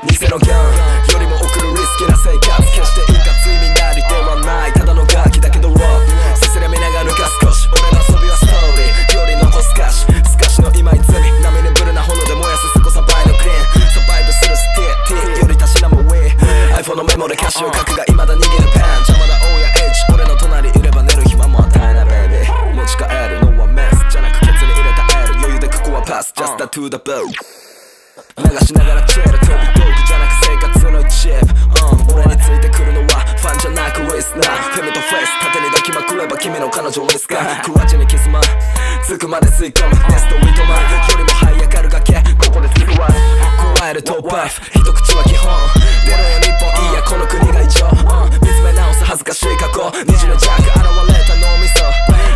偽のギャンよりも送るリスキーな生活決していかつ意味なりではないただのガキだけどロックせせらみながらか少し俺の遊びはストーリーより残す歌詞透かしの今泉波にブルな炎で燃やすすこサバイのクリーンサバイブするスティー T よりたしなむウィー iPhone のメモで歌詞を書くが未だ逃げるペン邪魔だ O や H 俺の隣いれば寝る暇も与えないベイビー持ち帰るのはメスじゃなくケツに入れた L 余裕でここはパス Just a to the boat 流しながらチェル飛び道具じゃなく生活の一部、うん、俺についてくるのはファンじゃなくリスナーフェムとフェイス縦に抱きまくれば君の彼女ですか。クワチにキスマン。つくまで吸い込む。ネストウィトマンよりも這い上がる崖。ここでスクワ加えるトップ。ライフ一口は基本。出ろよ日本いいやこの国が異常、うん、見つめ直す恥ずかしい過去。虹のジャック現れた脳みそ。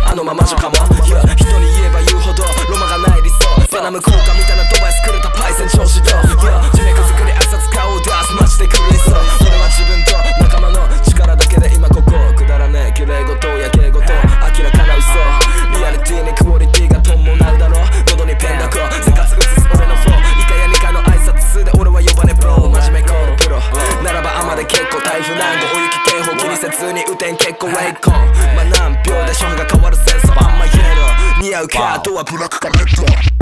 あのままじゃかも、yeah、人に言えば言うほど。ロマがない理想。バナム効果みたいなドバイスくれたパイセン調子ど Yeah 大雪警報気にせずに雨天結構ウェイコン。まあ何秒で勝負が変わるセンスパンマイエロー似合うキャラとはブラックかレッド